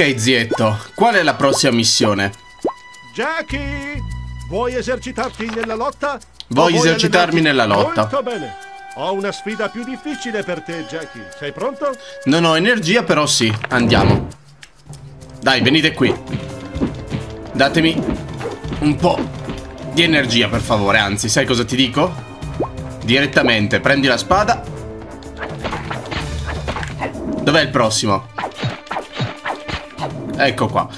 Ok, zietto, qual è la prossima missione? Jackie, vuoi esercitarti nella lotta? Voglio esercitarmi nella lotta. Molto bene. Ho una sfida più difficile per te, Jackie. Sei pronto? Non ho energia, però sì, andiamo. Dai, venite qui. Datemi un po' di energia, per favore. Anzi, sai cosa ti dico? Direttamente, prendi la spada. Dov'è il prossimo? Ecco qua.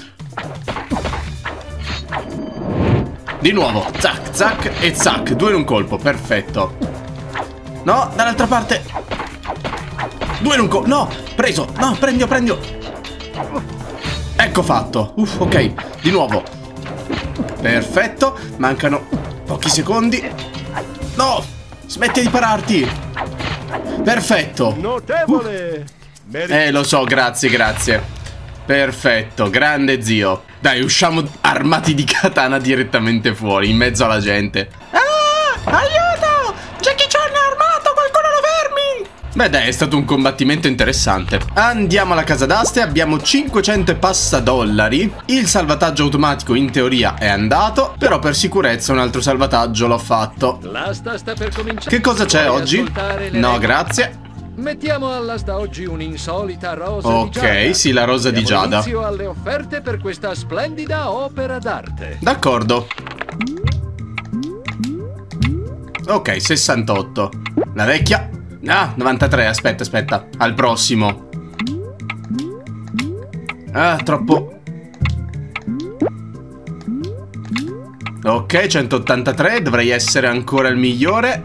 Di nuovo, zac, zac e zac. Due in un colpo, perfetto. No, dall'altra parte. Due in un colpo. No, preso. No, prendio, prendio. Ecco fatto. Uff, ok. Di nuovo. Perfetto. Mancano pochi secondi. No, smetti di pararti. Perfetto. Notevole. Meriti- Eh, lo so, grazie, grazie. Perfetto, grande zio. Dai, usciamo armati di katana direttamente fuori, in mezzo alla gente. Ah, aiuto! Jackie Chan è armato, qualcuno lo fermi! Beh dai, è stato un combattimento interessante. Andiamo alla casa d'aste, abbiamo 500 e passa dollari. Il salvataggio automatico in teoria è andato, però per sicurezza un altro salvataggio l'ho fatto. L'asta sta per cominciare. Che cosa c'è oggi? No, regole? grazie. Mettiamo all'asta oggi un'insolita rosa di Ok, giada. sì, la rosa di Diamo giada. inizio alle offerte per questa splendida opera d'arte. D'accordo. Ok, 68. La vecchia. Ah, 93. Aspetta, aspetta. Al prossimo. Ah, troppo. Ok, 183. Dovrei essere ancora il migliore.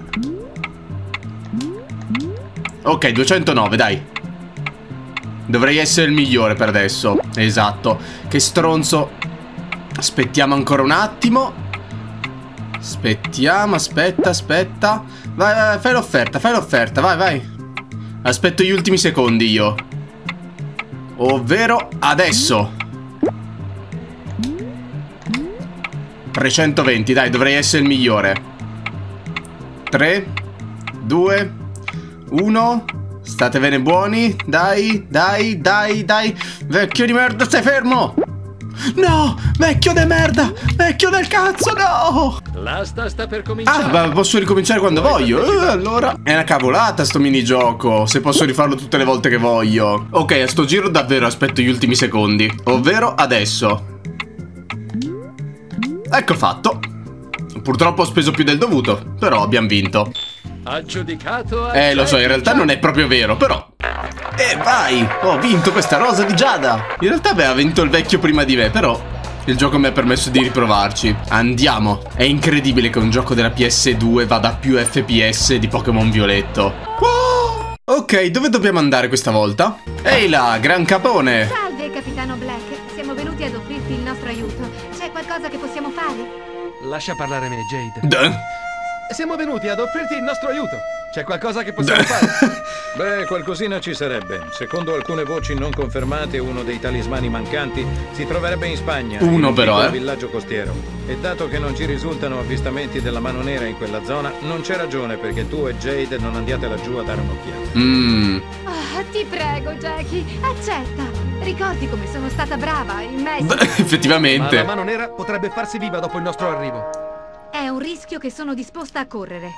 Ok, 209, dai. Dovrei essere il migliore per adesso. Esatto. Che stronzo. Aspettiamo ancora un attimo. Aspettiamo, aspetta, aspetta. Vai, vai, fai l'offerta, fai l'offerta, vai, vai. Aspetto gli ultimi secondi io. Ovvero adesso. 320, dai, dovrei essere il migliore. 3, 2, 1. Statevene buoni. Dai, dai, dai, dai. Vecchio di merda, stai fermo. No, vecchio de merda. Vecchio del cazzo, no. L'asta sta per cominciare. Ah, ma posso ricominciare quando voglio. Eh, allora. È una cavolata sto minigioco. Se posso rifarlo tutte le volte che voglio. Ok, a sto giro davvero aspetto gli ultimi secondi. Ovvero adesso. Ecco fatto. Purtroppo ho speso più del dovuto. Però abbiamo vinto. Aggiudicato a Eh, lo so, in realtà non è proprio vero, però. Eh, vai! Ho vinto questa rosa di Giada! In realtà aveva vinto il vecchio prima di me, però. Il gioco mi ha permesso di riprovarci. Andiamo! È incredibile che un gioco della PS2 vada a più FPS di Pokémon Violetto. Wow! Ok, dove dobbiamo andare questa volta? Ehi là, gran capone! Salve, capitano Black. Siamo venuti ad offrirti il nostro aiuto. C'è qualcosa che possiamo fare? Lascia parlare me, Jade. D- Siamo venuti ad offrirti il nostro aiuto. C'è qualcosa che possiamo fare? Beh, qualcosina ci sarebbe. Secondo alcune voci non confermate, uno dei talismani mancanti si troverebbe in Spagna. Uno in però, eh. villaggio costiero. E dato che non ci risultano avvistamenti della mano nera in quella zona, non c'è ragione perché tu e Jade non andiate laggiù a dare un'occhiata. Mmm. Ah, ti prego, Jackie, accetta. Ricordi come sono stata brava in Messico? Beh, Ma effettivamente. la mano nera potrebbe farsi viva dopo il nostro arrivo. È un rischio che sono disposta a correre.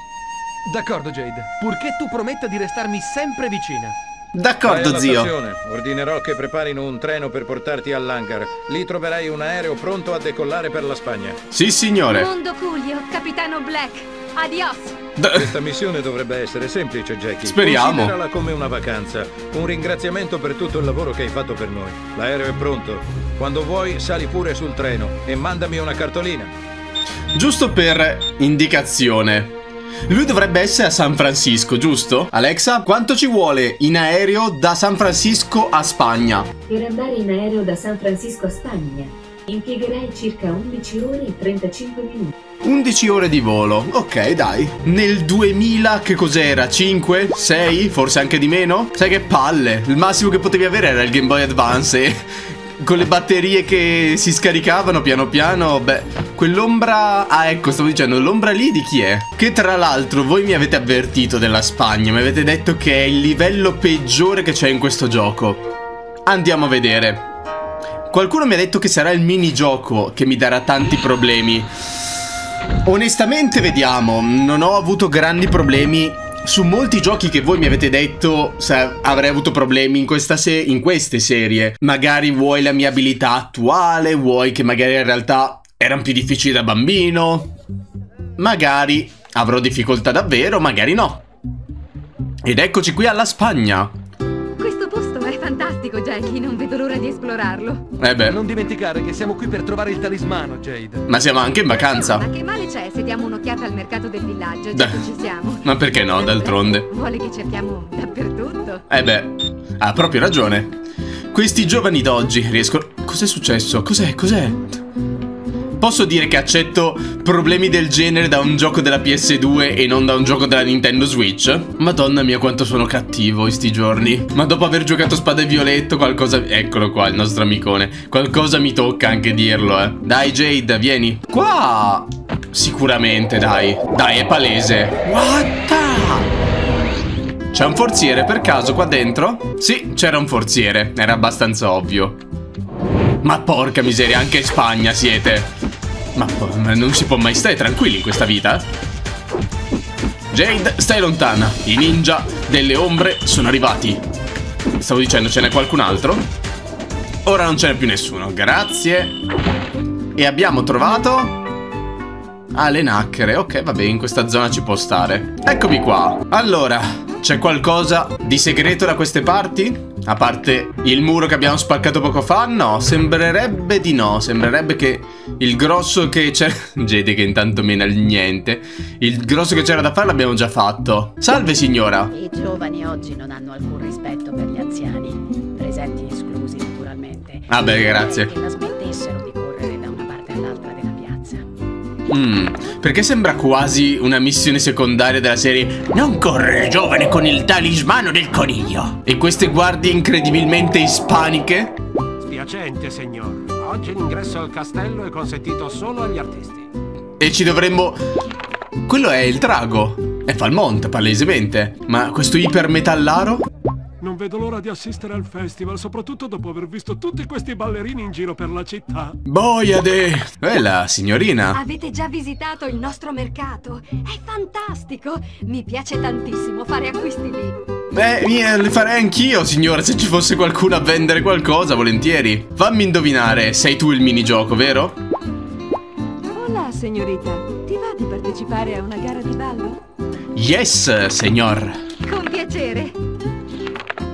D'accordo, Jade. Purché tu prometta di restarmi sempre vicina. D'accordo, zio. stazione. Ordinerò che preparino un treno per portarti all'hangar. Lì troverai un aereo pronto a decollare per la Spagna. Sì, signore. Mondo Cuglio, capitano Black. Adios. D- Questa missione dovrebbe essere semplice, Jackie. Speriamo. Considerala come una vacanza. Un ringraziamento per tutto il lavoro che hai fatto per noi. L'aereo è pronto. Quando vuoi, sali pure sul treno e mandami una cartolina. Giusto per indicazione. Lui dovrebbe essere a San Francisco, giusto? Alexa, quanto ci vuole in aereo da San Francisco a Spagna? Per andare in aereo da San Francisco a Spagna impiegherai circa 11 ore e 35 minuti. 11 ore di volo. Ok, dai. Nel 2000 che cos'era? 5? 6? Forse anche di meno? Sai che palle. Il massimo che potevi avere era il Game Boy Advance e con le batterie che si scaricavano piano piano, beh, quell'ombra... Ah, ecco, stavo dicendo, l'ombra lì di chi è? Che tra l'altro voi mi avete avvertito della Spagna, mi avete detto che è il livello peggiore che c'è in questo gioco. Andiamo a vedere. Qualcuno mi ha detto che sarà il minigioco che mi darà tanti problemi. Onestamente vediamo, non ho avuto grandi problemi su molti giochi che voi mi avete detto avrei avuto problemi in, in queste serie. Magari vuoi la mia abilità attuale, vuoi che magari in realtà erano più difficili da bambino. Magari avrò difficoltà davvero, magari no. Ed eccoci qui alla Spagna. Fantastico, Jackie. Non vedo l'ora di esplorarlo. Eh beh. Non dimenticare che siamo qui per trovare il talismano, Jade. Ma siamo anche in vacanza. Ma che male c'è se diamo un'occhiata al mercato del villaggio? Già che ci siamo. Ma perché no, d'altronde? Vuole che cerchiamo dappertutto. Eh beh, ha proprio ragione. Questi giovani d'oggi riescono... Cos'è successo? Cos'è? Cos'è? Posso dire che accetto problemi del genere da un gioco della PS2 e non da un gioco della Nintendo Switch? Madonna mia quanto sono cattivo in sti giorni. Ma dopo aver giocato Spada e Violetto qualcosa... Eccolo qua il nostro amicone. Qualcosa mi tocca anche dirlo, eh. Dai Jade, vieni. Qua... Sicuramente, dai. Dai, è palese. What C'è un forziere per caso qua dentro? Sì, c'era un forziere. Era abbastanza ovvio. Ma porca miseria, anche in Spagna siete. Ma, ma non si può mai stare tranquilli in questa vita? Jade, stai lontana. I ninja delle ombre sono arrivati. Stavo dicendo, ce n'è qualcun altro? Ora non ce n'è più nessuno, grazie. E abbiamo trovato... Ah, le nacchere. Ok, vabbè, in questa zona ci può stare. Eccomi qua. Allora, c'è qualcosa di segreto da queste parti? A parte il muro che abbiamo spaccato poco fa? No, sembrerebbe di no. Sembrerebbe che il grosso che c'era... Jade che intanto mena il niente. Il grosso che c'era da fare l'abbiamo già fatto. Salve signora. I giovani oggi non hanno alcun rispetto per gli anziani. Presenti esclusi naturalmente. Ah beh, grazie. Che la smettessero Mmm, perché sembra quasi una missione secondaria della serie Non correre giovane con il talismano del coniglio. E queste guardie incredibilmente ispaniche? Spiacente, signor. Oggi l'ingresso al castello è consentito solo agli artisti. E ci dovremmo... Quello è il drago. È Falmont, palesemente. Ma questo ipermetallaro? Non vedo l'ora di assistere al festival, soprattutto dopo aver visto tutti questi ballerini in giro per la città. Boiade! Bella, signorina! Avete già visitato il nostro mercato? È fantastico! Mi piace tantissimo fare acquisti lì. Beh, le farei anch'io, signora, se ci fosse qualcuno a vendere qualcosa, volentieri. Fammi indovinare, sei tu il minigioco, vero? Hola, signorita. Ti va di partecipare a una gara di ballo? Yes, signor. Con piacere.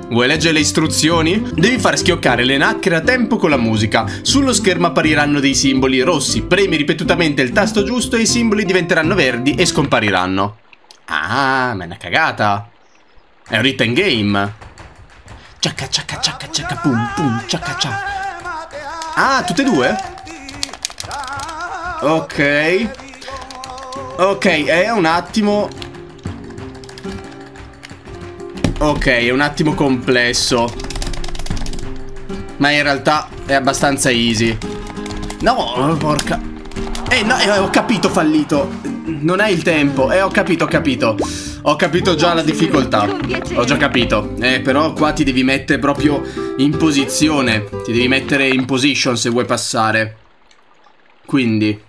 Vuoi leggere le istruzioni? Devi far schioccare le nacchere a tempo con la musica. Sullo schermo appariranno dei simboli rossi. Premi ripetutamente il tasto giusto e i simboli diventeranno verdi e scompariranno. Ah, ma è una cagata. È un written game. Ciacca ciacca ciacca ciacca pum pum ciacca ciacca. Ah, tutte e due? Ok. Ok, è un attimo Ok, è un attimo complesso. Ma in realtà è abbastanza easy. No, porca... Eh, no, eh, ho capito, fallito. Non è il tempo. Eh, ho capito, ho capito. Ho capito già la difficoltà. Ho già capito. Eh, però qua ti devi mettere proprio in posizione. Ti devi mettere in position se vuoi passare. Quindi...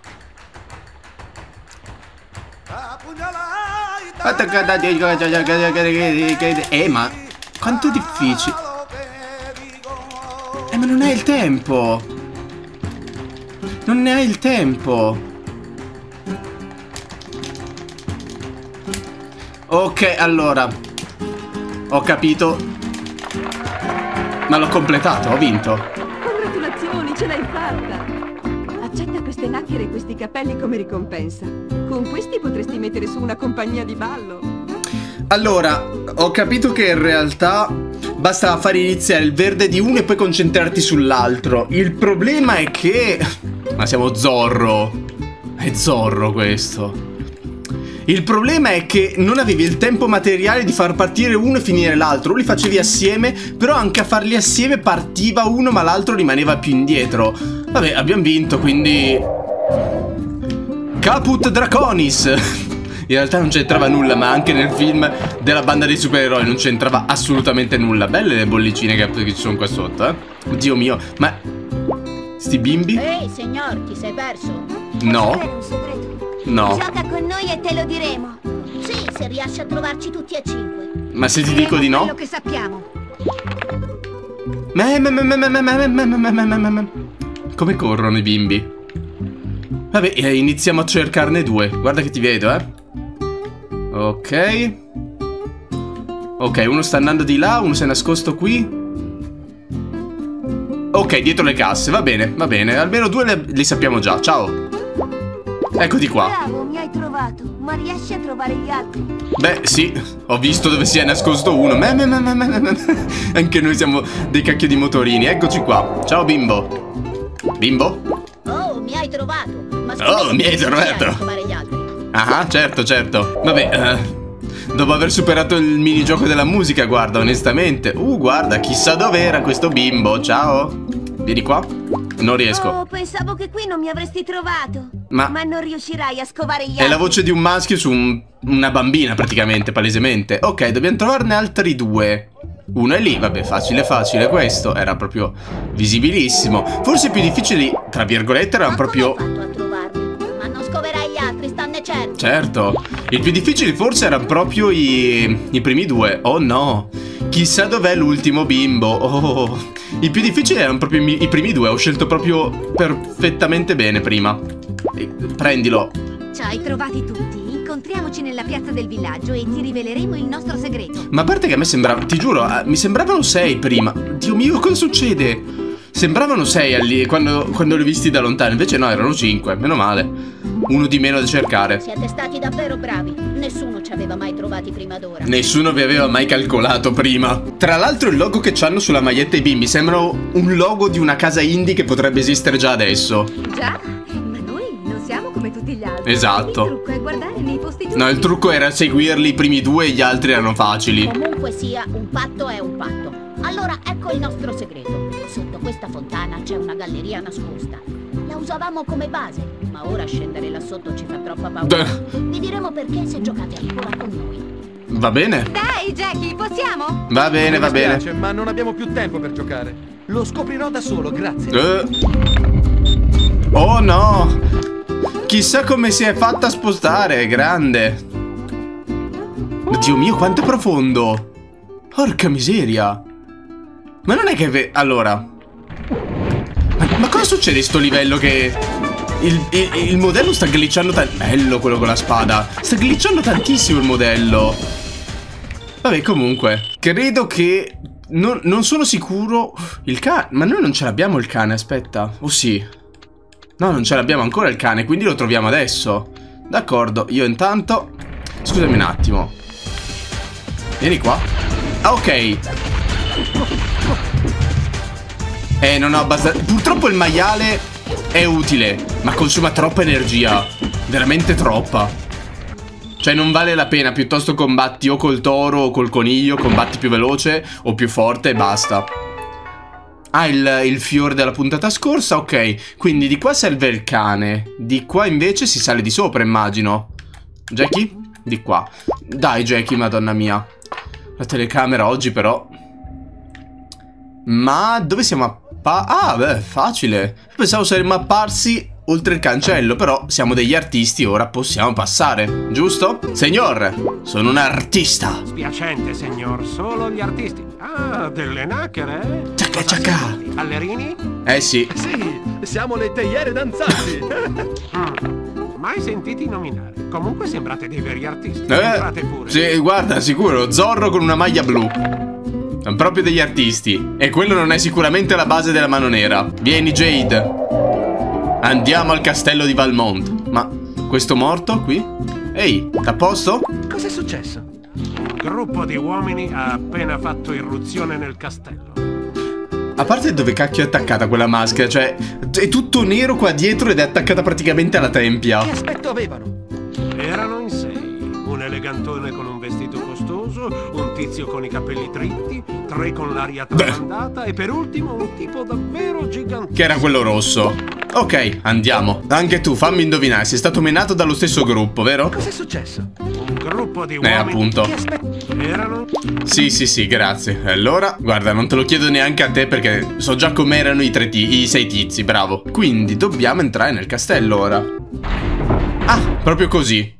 Eh, ma quanto è difficile. Eh, ma non hai il tempo. Non ne hai il tempo. Ok, allora. Ho capito. Ma l'ho completato, ho vinto. Congratulazioni, ce l'hai fatta. Accetta queste nacchere e questi capelli come ricompensa. Con questi potresti mettere su una compagnia di ballo. Allora, ho capito che in realtà basta fare iniziare il verde di uno e poi concentrarti sull'altro. Il problema è che... Ma siamo Zorro. È Zorro questo. Il problema è che non avevi il tempo materiale di far partire uno e finire l'altro. Li facevi assieme, però anche a farli assieme partiva uno ma l'altro rimaneva più indietro. Vabbè, abbiamo vinto, quindi... Caput Draconis! In realtà non c'entrava nulla, ma anche nel film della banda dei supereroi non c'entrava assolutamente nulla. Belle le bollicine che, ci sono qua sotto, eh? Oddio mio, ma... Sti bimbi? Ehi, signor, ti sei perso? No. No. Gioca con noi e te lo diremo. Sì, se riesci a trovarci tutti e cinque. Ma se ti dico di no? Quello che sappiamo. Come corrono i bimbi? Vabbè, eh, iniziamo a cercarne due. Guarda che ti vedo, eh. Ok. Ok, uno sta andando di là, uno si è nascosto qui. Ok, dietro le casse, va bene, va bene. Almeno due le- li sappiamo già. Ciao. Eccoti qua. Bravo, mi hai trovato. Ma riesci a trovare gli altri? Beh, sì, ho visto dove si è nascosto uno. Me, me, me, me, me, me. Anche noi siamo dei cacchio di motorini. Eccoci qua. Ciao, bimbo. Bimbo? Oh, mi hai trovato. Ma Oh, mi hai trovato. altri. Ah, certo, certo. Vabbè, eh, dopo aver superato il minigioco della musica, guarda, onestamente. Uh, guarda, chissà dov'era questo bimbo. Ciao. Vieni qua. Non riesco. Oh, pensavo che qui non mi avresti trovato. Ma- non riuscirai a scovare gli È la altri. voce di un maschio su un- una bambina, praticamente, palesemente. Ok, dobbiamo trovarne altri due. Uno è lì, vabbè, facile, facile questo. Era proprio visibilissimo. Forse i più difficili, tra virgolette, erano proprio... certo. Certo, i più difficili forse erano proprio i, i primi due. Oh no, chissà dov'è l'ultimo bimbo. Oh, i più difficili erano proprio i, i primi due. Ho scelto proprio perfettamente bene prima. Prendilo. Ci hai trovati tutti. Incontriamoci nella piazza del villaggio e ti riveleremo il nostro segreto. Ma a parte che a me sembrava, ti giuro, eh, mi sembravano sei prima. Dio mio, cosa succede? Sembravano sei alli- quando, quando li ho visti da lontano, invece no, erano cinque, meno male. Uno di meno da cercare. Siete stati davvero bravi. Nessuno ci aveva mai trovati prima d'ora. Nessuno vi aveva mai calcolato prima. Tra l'altro il logo che c'hanno sulla maglietta i bimbi sembra un logo di una casa indie che potrebbe esistere già adesso. Già? Come tutti gli altri. Esatto. Il trucco è guardare nei posti giusti. No, il trucco era seguirli i primi due e gli altri erano facili. Comunque sia, un patto è un patto. Allora ecco il nostro segreto. Sotto questa fontana c'è una galleria nascosta. La usavamo come base, ma ora scendere là sotto ci fa troppa paura. Vi diremo perché se giocate ancora con noi. va bene. Dai, Jackie, possiamo? Va bene, va bene. dispiace, ma non abbiamo più tempo per giocare. Lo scoprirò da solo, grazie. Eh. Oh no! Chissà come si è fatta spostare, grande. Dio mio, quanto è profondo! Porca miseria! Ma non è che... Allora... Ma, ma cosa succede in sto livello che... Il, il- il modello sta glitchando tanto... Bello quello con la spada! Sta glitchando tantissimo il modello! Vabbè, comunque, credo che... Non, non sono sicuro... Il cane... Ma noi non ce l'abbiamo il cane, aspetta. Oh sì. No, non ce l'abbiamo ancora il cane, quindi lo troviamo adesso. D'accordo, io intanto... Scusami un attimo. Vieni qua. Ah, ok. Eh, non ho abbastanza... Purtroppo il maiale è utile, ma consuma troppa energia. Veramente troppa. Cioè non vale la pena, piuttosto combatti o col toro o col coniglio, combatti più veloce o più forte e basta. Ah, il, il fiore della puntata scorsa, ok. Quindi di qua serve il cane. Di qua invece si sale di sopra, immagino. Jackie? Di qua. Dai, Jackie, madonna mia. La telecamera oggi però... Ma dove siamo appa... Ah, beh, facile. Pensavo saremmo apparsi oltre il cancello, però siamo degli artisti, ora possiamo passare, giusto? Signor, sono un artista. Spiacente, signor, solo gli artisti. Ah, delle nacchere, eh? Ciacca, ciacca. Ballerini? Eh sì. Sì, siamo le teiere danzanti. Mm. Mai sentiti nominare. Comunque sembrate dei veri artisti. Eh, sì, guarda, sicuro, Zorro con una maglia blu. Sono proprio degli artisti. E quello non è sicuramente la base della mano nera. Vieni, Jade. Andiamo al castello di Valmont. Ma questo morto qui? Ehi, a posto? Cos'è successo? Un gruppo di uomini ha appena fatto irruzione nel castello. A parte dove cacchio è attaccata quella maschera, cioè è tutto nero qua dietro ed è attaccata praticamente alla tempia. Che aspetto avevano? Erano in sei. Un elegantone con un vestito costoso, un tizio con i capelli dritti, tre con l'aria tramandata e per ultimo un tipo davvero gigante. Che era quello rosso. Ok, andiamo. Anche tu, fammi indovinare, sei stato menato dallo stesso gruppo, vero? Cos'è successo? Un gruppo di Eh, uomini appunto. che aspe- erano Sì, sì, sì, grazie. Allora, guarda, non te lo chiedo neanche a te perché so già com'erano i, tre i sei tizi, bravo. Quindi dobbiamo entrare nel castello ora. Ah, proprio così.